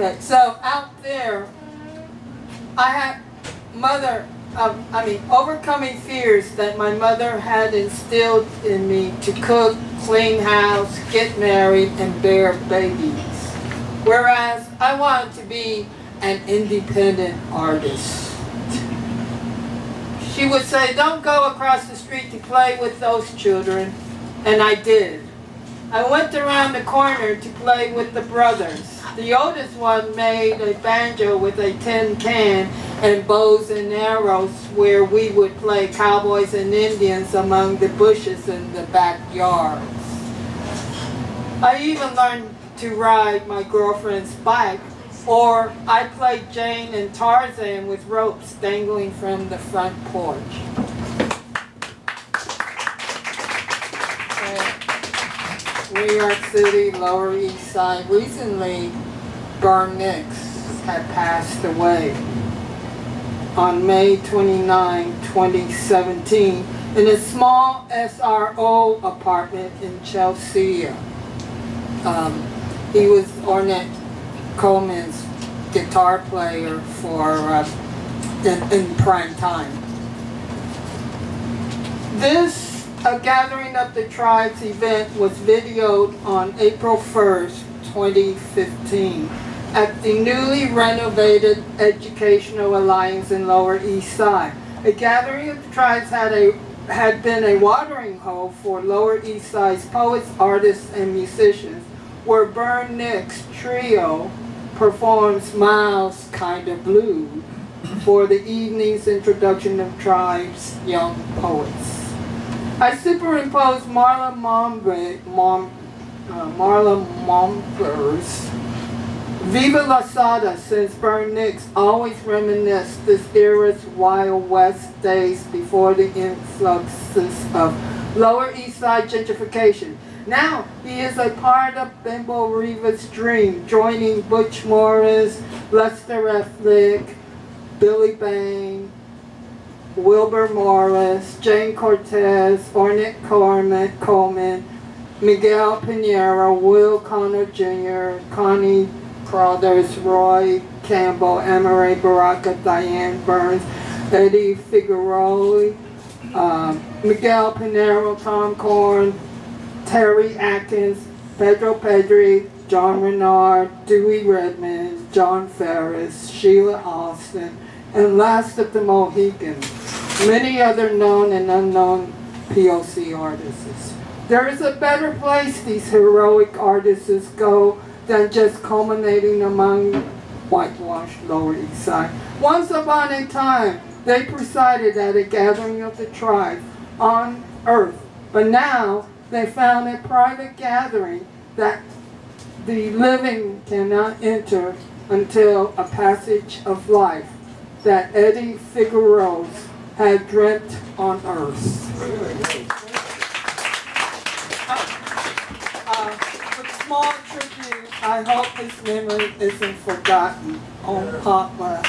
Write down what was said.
Okay, so out there, I had mother, um, I mean, overcoming fears that my mother had instilled in me to cook, clean house, get married, and bear babies. Whereas I wanted to be an independent artist. She would say, don't go across the street to play with those children. And I did. I went around the corner to play with the brothers. The oldest one made a banjo with a tin can and bows and arrows where we would play cowboys and Indians among the bushes in the backyards. I even learned to ride my girlfriend's bike or I played Jane and Tarzan with ropes dangling from the front porch. New York City, Lower East Side. Recently, Bern Nix had passed away on May 29, 2017 in a small SRO apartment in Chelsea. Um, he was Ornette Coleman's guitar player for uh, in, in prime time. This a Gathering of the Tribes event was videoed on April 1st, 2015 at the newly renovated Educational Alliance in Lower East Side. A Gathering of the Tribes had a had been a watering hole for Lower East Side's poets, artists, and musicians, where Bern Nix Trio performs Miles Kinda Blue for the evening's introduction of Tribe's young poets. I superimposed Marla Mombre, Mom, uh, Marla Momber's Viva Loisaida since Bern Nix always reminisced this era's Wild West days before the influxes of Lower East Side gentrification. Now he is a part of Bimbo Rivas' dream, joining Butch Morris, Lester Affleck, Billy Bang, Wilber Morris, Jayne Cortez, Ornette Coleman, Coleman, Miguel Piñero, Will Connell Jr., Connie Crothers, Roy Campbell, Amiri Baraka, Diane Burns, Eddie Figueroa, um, Miguel Piñero, Tom Korn, Terry Adkins, Pedro Pietri, John Renard, Dewey Redman, John Ferris, Sheila Austin, and last of the Mohicans, many other known and unknown POC artists. There is a better place these heroic artists go than just culminating among whitewashed Lower East Side. Once upon a time, they presided at a gathering of the tribe on earth, but now they found a private gathering that the living cannot enter until a passage of life that Eddie Figueroa had dreamt on earth. Uh, with small tribute, I hope his memory isn't forgotten. On Papa